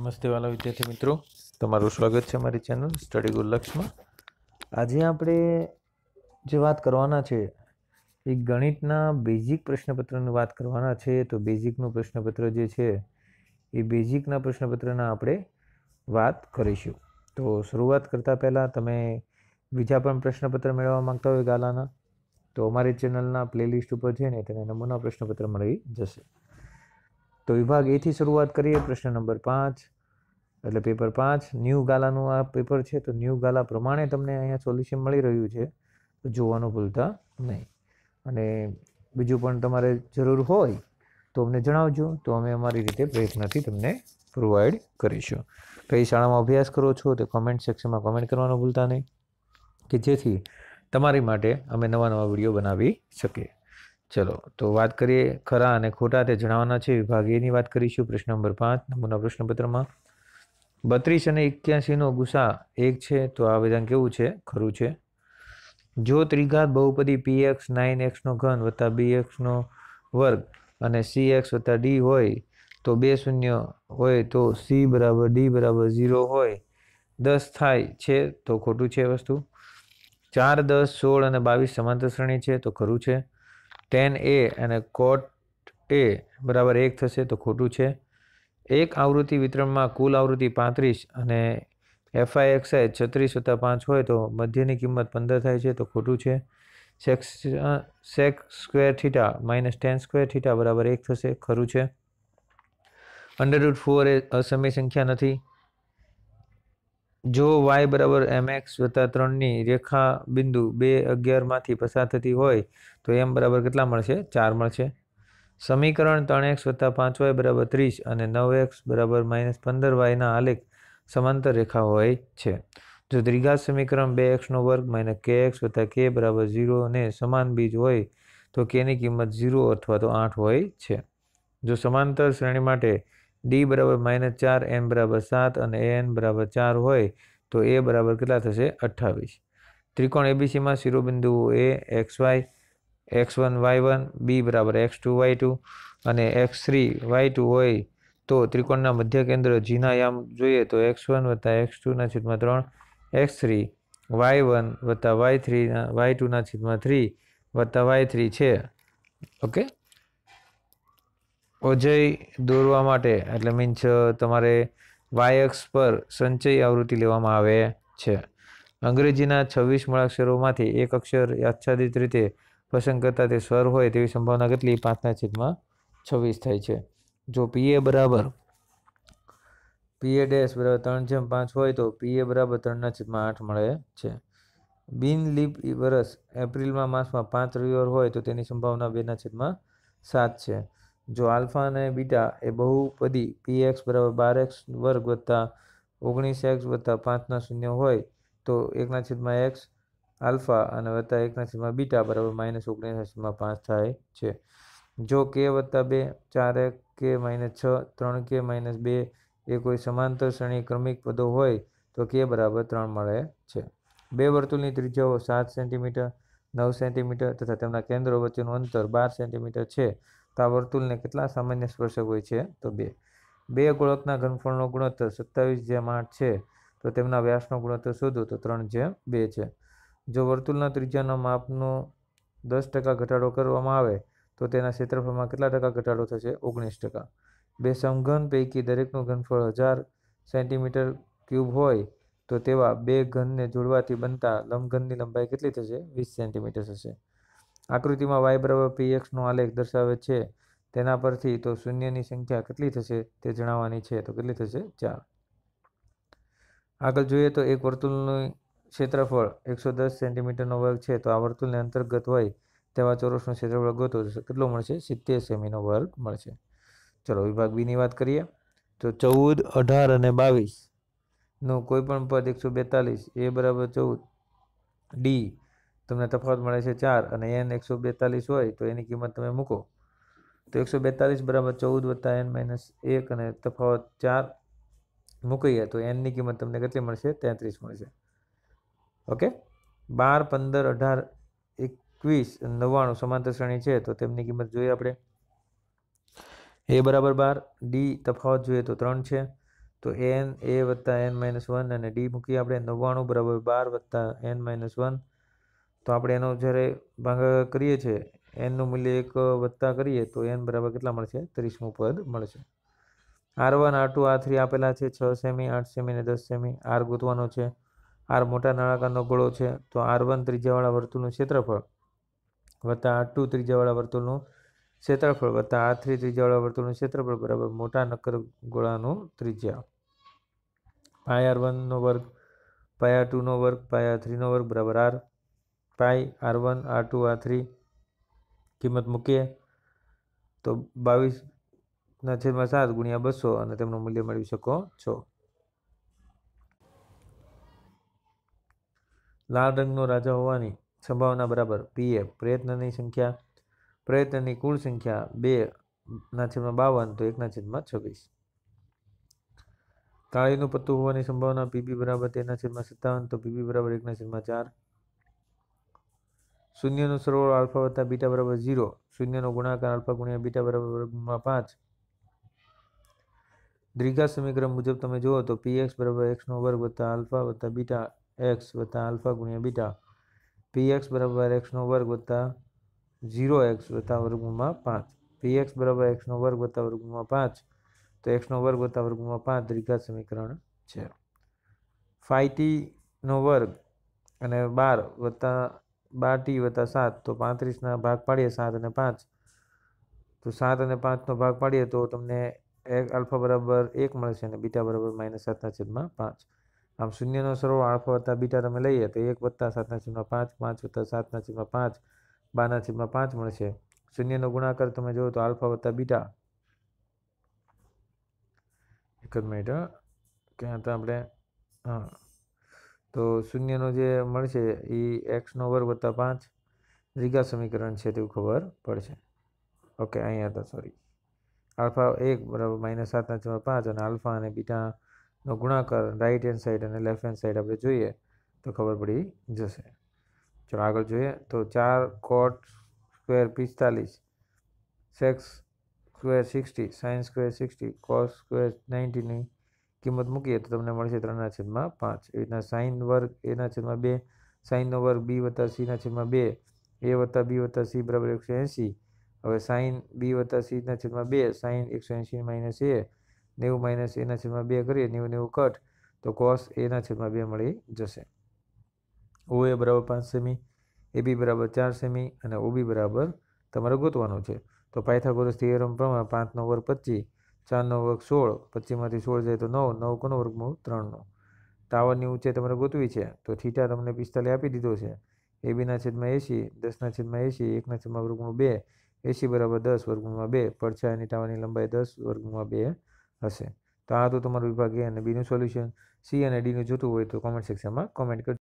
નમસ્તે વાલા વિદ્યાર્થી મિત્રો. તમારું સ્વાગત છે મારી ચેનલ સ્ટડી ગુડ લક્ષમાં આજે આપણે જે વાત કરવાના છે, એ ગણિતના બેઝિક પ્રશ્નપત્રની વાત કરવાના છે, તો બેઝિકનું પ્રશ્નપત્ર જે છે, એ બેઝિકના પ્રશ્નપત્રના આપણે વાત કરીશું. તો શરૂઆત કરતાં પહેલાં તમે બીજા પણ પ્રશ્નપત્ર મેળવવા માંગતા હોય ગાલાના, તો અમારી ચેનલના પ્લેલિસ્ટ ઉપર છે ને તેને નમૂના પ્રશ્નપત્ર મળી જશે. તો વિભાગ એથી શરૂઆત કરીએ, પ્રશ્ન નંબર પાંચ. એટલે પેપર પાંચ ન્યૂ ગાલાનું આ પેપર છે, તો ન્યૂ ગાલા પ્રમાણે તમને અહીંયા સોલ્યુશન મળી રહ્યું છે. તો જોવાનું ભૂલતા નહીં. અને બીજું પણ તમારે જરૂર હોય તો અમને જણાવજો, તો અમે અમારી રીતે પ્રયત્નથી તમને પ્રોવાઈડ કરીશું. કઈ શાળામાં અભ્યાસ કરો છો, તે કોમેન્ટ સેક્શનમાં કોમેન્ટ કરવાનું ભૂલતા નહીં. કે જેથી તમારી માટે અમે નવા નવા વીડિયો બનાવી શકીએ. ચલો, તો વાત કરીએ ખરા અને ખોટા તે જણાવવાના છે. વિભાગ એની વાત કરીશું. પ્રશ્ન નંબર પાંચ, નમૂના પ્રશ્નપત્રમાં. બત્રીસ અને એક્યાસીનો ગુસા એક છે, તો આ વિધાન કેવું છે? ખરું છે. જો ત્રિઘાત બહુપદી પી એક્સ નાઇન એક્સનો ઘન વત્તા બી એક્સનો વર્ગ અને સી એક્સ વત્તા ડી હોય, તો બે શૂન્ય હોય, તો સી બરાબર ડી બરાબર ઝીરો હોય. દસ થાય છે, તો ખોટું છે વસ્તુ. ચાર, દસ, સોળ અને બાવીસ સમાંતર શ્રેણી છે, તો ખરું છે. ટેન એ અને કોટ એ બરાબર એક થશે તો ખોટું છે. એક આવૃત્તિ વિતરણમાં કુલ આવૃત્તિ પાંત્રીસ અને એફઆઈ એક્સઆઈ છત્રીસ વત્તા પાંચ હોય તો મધ્યની કિંમત પંદર થાય છે તો ખોટું છે. Sex sec square theta minus tan square theta બરાબર એક થશે, ખરું છે. અંડરરૂટ ફોર એ અસમય સંખ્યા નથી. જો વાય બરાબર એમ એક્સ વત્તા ત્રણની રેખા બિંદુ બે અગિયારમાંથી પસાર થતી હોય, તો એમ બરાબર કેટલા મળશે? ચાર મળશે. સમીકરણ ત્રણ એક્સ વત્તા પાંચ વાય બરાબર ત્રીસ અને નવ એક્સ બરાબર માઇનસ પંદર વાયના આલેખ સમાંતર રેખા હોય છે. જો દ્વિઘાત સમીકરણ બે એક્સનો વર્ગ માઇનસ કે એક્સ વત્તા કે બરાબર ઝીરો ને સમાન બીજ હોય, તો કેની કિંમત ઝીરો અથવા તો આઠ હોય છે. જો સમાંતર શ્રેણી માટે ડી બરાબર માઇનસ ચાર, એન બરાબર સાત અને એન બરાબર ચાર હોય તો એ બરાબર કેટલા થશે? અઠ્ઠાવીસ. ત્રિકોણ એબીસીમાં શિરોબિંદુઓ A X Y X one Y one B બરાબર એક્સ ટુ વાય ટુ અને એક્સ થ્રી વાય ટુ હોય તો ત્રિકોણના મધ્ય કેન્દ્ર જીના યામ જોઈએ તો એક્સ વન વત્તા એક્સ ટુના છેદમાં ત્રણ એક્સ થ્રી વાય વન વત્તા વાય થ્રીના વાય ટુના છેદમાં થ્રી વત્તા વાય થ્રી છે. ઓકે અજય દોરવા માટે, એટલે મીન્સ તમારે વાય અક્ષ પર સંચય આવૃત્તિ લેવામાં આવે છે. અંગ્રેજીના છવ્વીસ મૂળાક્ષરોમાંથી એક અક્ષર આચ્છાદિત રીતે પસંદ કરતા તે સ્વર હોય તેવી સંભાવના કેટલી? પાંચના છેદમાં છવ્વીસ થાય છે. જો પીએ બરાબર પીએ ડેશ બરાબર ત્રણ જેમ પાંચ હોય તો પીએ બરાબર ત્રણના છેદમાં આઠ મળે છે. બિન લીપ વર્ષ એપ્રિલમાં માસમાં પાંચ રવિવાર હોય તો તેની સંભાવના બેના છેદમાં સાત છે. જો આલ્ફા અને બીટા એ બહુપદી પી એક્સ બરાબર બાર એક્સ વર્ગ વત્તા ઓગણીસ એક્સ વત્તા પાંચના શૂન્ય હોય, તો એકના છેદમાં એક્સ આલ્ફા અને વત્તા એકના છેદમાં બીટા બરાબર માઇનસ ઓગણીસના છેદમાં પાંચ થાય છે. જો કે વત્તા બે, ચાર એક, કે માઇનસ છ, ત્રણ કે માઇનસ બે એ કોઈ સમાંતર શ્રેણી ક્રમિક પદો હોય, તો કે બરાબર ત્રણ મળે છે. બે વર્તુળની ત્રિજ્યાઓ સાત સેન્ટીમીટર, નવ સેન્ટીમીટર તથા તેમના કેન્દ્રો વચ્ચેનું અંતર બાર સેન્ટીમીટર છે. તો આ વર્તુળને કેટલા સામાન્ય સ્પર્શક હોય છે? તો બે. બે ગોળકના ઘનફળનો ગુણોત્તર સત્તાવીસ જેમ આઠ છે, તો તેમના વ્યાસનો ગુણોત્તર શોધો, તો ત્રણ જેમ બે છે. જો વર્તુળના ત્રિજ્યાના માપનો દસ ટકા ઘટાડો કરવામાં આવે, તો તેના ક્ષેત્રફળમાં કેટલા ટકા ઘટાડો થશે? ઓગણીસ ટકા. બે સમઘન પૈકી દરેકનું ઘનફળ હજાર સેન્ટીમીટર ક્યુબ હોય, તો તેવા બે ઘનને જોડવાથી બનતા લંબઘનની લંબાઈ કેટલી થશે? વીસ સેન્ટીમીટર થશે. આકૃતિમાં વાય બરાબર પી એક્સનો આલેખ દર્શાવે છે. તેના પરથી તો શૂન્યની સંખ્યા કેટલી થશે તે જણાવવાની છે. તો કેટલી થશે? ચાર. આગળ જોઈએ તો એક વર્તુળનું ક્ષેત્રફળ એકસો દસ સેન્ટીમીટરનો વર્ગ છે. તો આ વર્તુળને અંતર્ગત હોય તેવા ચોરસનું ક્ષેત્રફળ ગોતો કેટલો મળશે? સિત્તેર સેમીનો વર્ગ મળશે. ચલો, વિભાગ બીની વાત કરીએ. તો ચૌદ, અઢાર અને બાવીસનું કોઈપણ પદ એકસો બેતાલીસ, એ બરાબર ચૌદ. ડી તમને તફાવત મળે છે ચાર અને એન એકસો બેતાલીસ હોય તો એની કિંમત તમે મૂકો. તો એકસો બેતાલીસ બરાબર ચૌદ વત્તા એન માઇનસ એક અને તફાવત ચાર મૂકીએ તો એનની કિંમત તમને કેટલી મળશે? તેત્રીસ મળશે. ઓકે? બાર, પંદર, અઢાર, એકવીસ નવ્વાણું સમાંતર શ્રેણી છે તો તેમની કિંમત જોઈએ આપણે. એ બરાબર બાર. ડી તફાવત જોઈએ તો ત્રણ છે. તો એન એ વત્તા એન માઇનસ વન અને ડી મૂકીએ આપણે. નવ્વાણું બરાબર બાર વત્તા એન માઇનસ વન તો આપણે એનો જ્યારે ભાગાકાર કરીએ છીએ, એનનું મૂલ્ય એક વત્તા કરીએ, તો એન બરાબર કેટલા મળશે? ત્રીસમું પદ મળશે. R one, R two, R three આપેલા છે, છ સેમી, આઠ સેમી અને દસ સેમી. આર ગોતવાનો છે. આર મોટા નળાકારનો ગોળો છે. તો આર વન ત્રિજ્યાવાળા વર્તુળનું ક્ષેત્રફળ વત્તા આર ટુ ત્રિજ્યાવાળા વર્તુળનું ક્ષેત્રફળ વત્તા આર થ્રી ત્રિજ્યાવાળા વર્તુળનું ક્ષેત્રફળ બરાબર મોટા નક્કર ગોળાનું ત્રિજ્યા. પાય આર વનનો વર્ગ પાય આર ટુનો વર્ગ પાય આર થ્રીનો વર્ગ બરાબર R pi R one, R two, R three કિંમત મૂકીએ તો બાવીસના છેદમાં સાત ગુણ્યા બસો અને તેમનું મૂલ્ય મેળવી શકો છો. લાલ રંગનો રાજા હોવાની સંભાવના બરાબર પીએફ પ્રયત્નની સંખ્યા, પ્રયત્નની કુલ સંખ્યા બે ના છેદમાં બાવન, તો એકના છેદમાં છવ્વીસ. તાળીનું પત્તું હોવાની સંભાવના પીબી બરાબર તેના છેદમાં સત્તાવન, તો પીબી બરાબર એકના છેદમાં ચાર. શૂન્યનો સરવાળો આલ્ફા વત્તા બીટા બરાબર ઝીરો, શૂન્યનો ગુણાકાર આલ્ફા ગુણ્યા બીટા બરાબર પાંચ. દ્વિઘાત સમીકરણ મુજબ તમે જુઓ તો પી એક્સ બરાબર એક્સનો વર્ગ વત્તા આલ્ફા વત્તા બીટા એક્સ વત્તા આલ્ફા ગુણ્યા બીટા. પી એક્સ બરાબર એક્સનો વર્ગ વત્તા ઝીરો એક્સ વત્તા વર્ગમાં પાંચ. પી એક્સ બરાબર એક્સનો વર્ગ વત્તા વર્ગમાં પાંચ. તો એક્સનો વર્ગ વત્તા વર્ગમાં પાંચ દ્વિઘાત સમીકરણ છે. ફાઈટીનો વર્ગ અને બાર વત્તા બાર ટી વત્તા સાત, તો પાંત્રીસના ભાગ પાડીએ સાત અને પાંચ. તો સાત અને પાંચનો ભાગ પાડીએ તો તમને એક આલ્ફા બરાબર એક મળશે અને બીટા બરાબર માઇનસ સાતના છેદમાં પાંચ. આમ શૂન્યનો સરવાળો આલ્ફા વત્તા બીટા તમે લઈએ તો એક વત્તા સાતના છેદમાં પાંચ પાંચ વત્તા સાતના છેદમાં પાંચ, બારના છેદમાં પાંચ મળશે. શૂન્યનો ગુણાકાર તમે જોયો તો આલ્ફા વત્તા બીટા. એક જ મિનિટ ક્યાં હતા આપણે, હા. તો શૂન્યનો જે મળશે એ એક્સનો વર્ગ વત્તા પાંચ દ્વિઘાત સમીકરણ છે તેવું ખબર પડશે. ઓકે, અહીંયા હતા સોરી આલ્ફા એક બરાબર માઇનસ સાતના છેદમાં પાંચ અને આલ્ફા અને બીટાનો ગુણાકાર રાઇટ હેન્ડ સાઈડ અને લેફ્ટ હેન્ડ સાઈડ આપણે જોઈએ તો ખબર પડી જશે. ચલો આગળ જોઈએ તો ચાર કોટ સ્ક્વેર પિસ્તાલીસ sec square sixty sine square sixty cos square નાઇન્ટીની કિંમત મૂકીએ તો તમને મળશે ત્રણના છેદમાં પાંચ. એવી રીતના સાઇન વર્ગ એના છેદમાં બે સાઇનનો વર્ગ બી વત્તા સીના છેદમાં બે, એ વત્તા બી વત્તા સી બરાબર એકસો એંસી હવે સાઇન બી વત્તા સીના છેદમાં બે સાઇન એકસો એંસી માઇનસ એ, નેવું માઇનસ એના છેદમાં બે કરીએ, નેવું નેવું કટ, તો કોસ એના છેદમાં બે મળી જશે. ઓ એ બરાબર પાંચ સેમી, એ બી બરાબર ચાર સેમી અને ઓબી બરાબર તમારે ગોતવાનું છે. તો પાયથાગોરસ થિયરમ પ્રમાણે પાંચનો વર્ગ પચીસ ચારનો વર્ગ સોળ પચીસમાંથી સોળ જાય તો નવ નવ કોનો વર્ગમૂળ? ત્રણનો. ટાવરની ઊંચાઈ તમારે ગોતવી છે, તો થીટા તમને પિસ્તાલીસ આપી દીધો છે. એ બીના છેદમાં એંસી દસના છેદમાં એંસી એકના છેદમાં વર્ગમૂળ બે એંસી બરાબર દસ વર્ગમૂળમાં બે, પડછાયાની ટાવરની લંબાઈ દસ વર્ગમૂળમાં બે હશે. તો આ તો તમારો વિભાગ એ અને બીનું સોલ્યુશન. સી અને ડીનું જોતું હોય તો કોમેન્ટ સેક્શનમાં કોમેન્ટ કરજો.